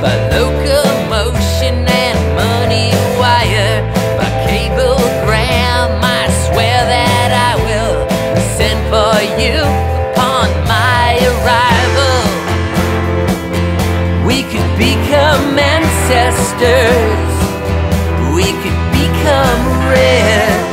by locomotion and money wire, by cablegram. I swear that I will send for you upon my arrival. We could become ancestors. We could become rare.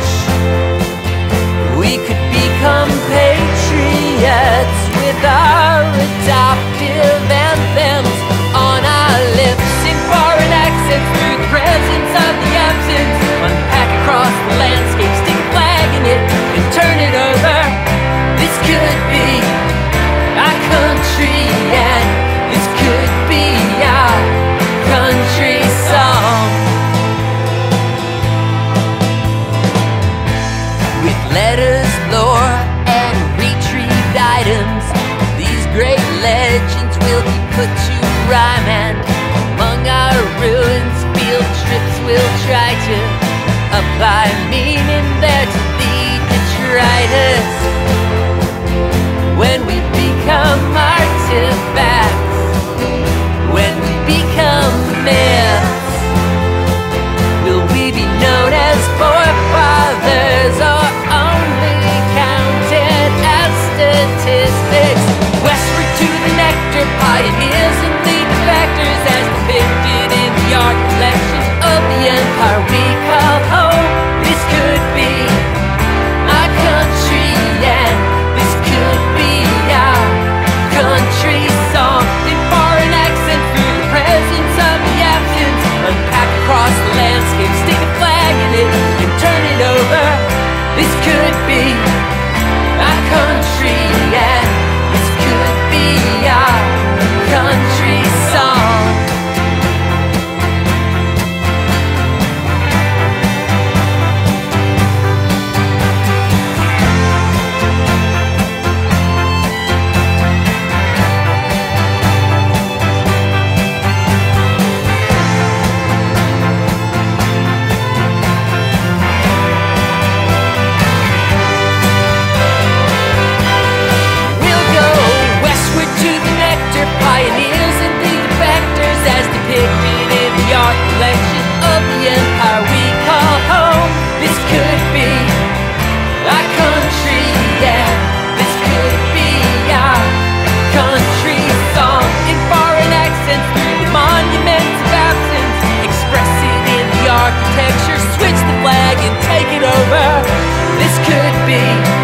letters, lore, and retrieved items. These great legends will be put to rhyme and it isn't switch the flag and take it over. This could be